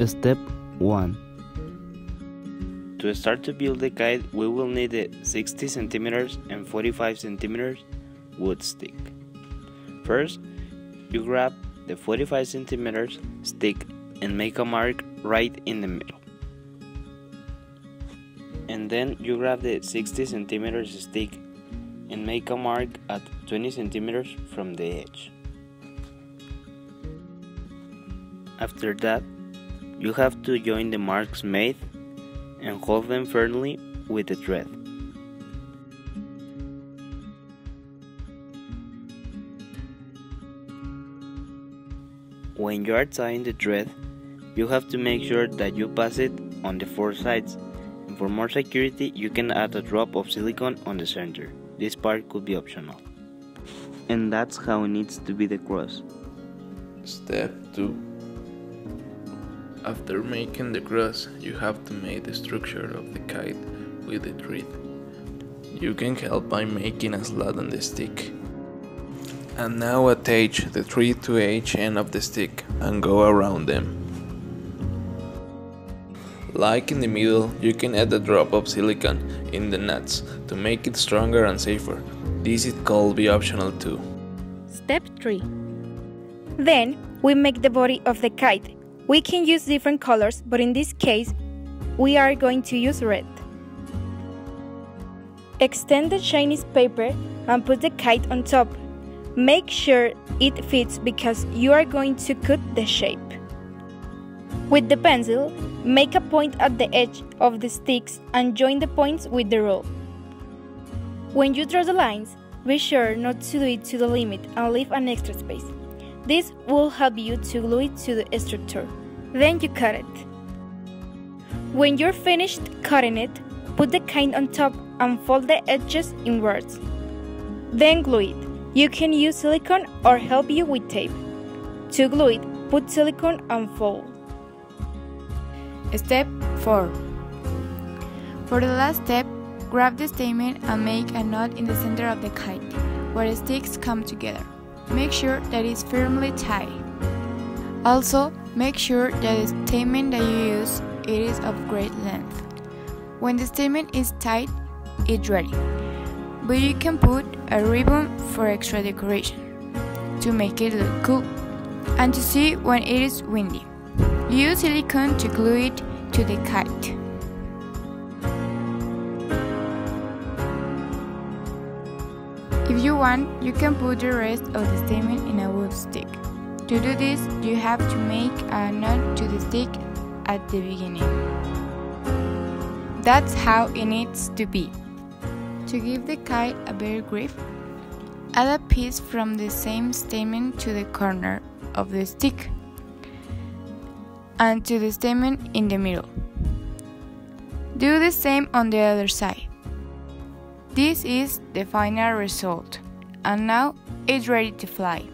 Step 1 To start to build the kite, we will need a 60 centimeters and 45 centimeters wood stick. First, you grab the 45 centimeters stick and make a mark right in the middle. And then you grab the 60 centimeters stick and make a mark at 20 centimeters from the edge. After that, you have to join the marks made and hold them firmly with the thread. When you are tying the thread, you have to make sure that you pass it on the four sides. And for more security, you can add a drop of silicone on the center. This part could be optional. And that's how it needs to be the cross. Step 2 after making the cross, you have to make the structure of the kite with the thread. You can help by making a slot on the stick. And now attach the thread to each end of the stick and go around them. Like in the middle, you can add a drop of silicone in the nuts to make it stronger and safer. This is called be optional too. Step 3 Then we make the body of the kite we can use different colors, but in this case, we are going to use red. Extend the Chinese paper and put the kite on top. Make sure it fits because you are going to cut the shape. With the pencil, make a point at the edge of the sticks and join the points with the rule. When you draw the lines, be sure not to do it to the limit and leave an extra space. This will help you to glue it to the structure. Then you cut it. When you're finished cutting it, put the kind on top and fold the edges inwards. Then glue it. You can use silicone or help you with tape. To glue it, put silicone and fold. Step 4 For the last step, grab the stamen and make a knot in the center of the kite, where the sticks come together. Make sure that it's firmly tied. Also, make sure that the stamen that you use it is of great length. When the stamen is tied, it's ready. But you can put a ribbon for extra decoration to make it look cool and to see when it is windy. Use silicone to glue it to the kite. If you want, you can put the rest of the stamen in a wood stick. To do this, you have to make a knot to the stick at the beginning. That's how it needs to be. To give the kite a better grip, add a piece from the same stamen to the corner of the stick and to the stamen in the middle. Do the same on the other side. This is the final result, and now it's ready to fly.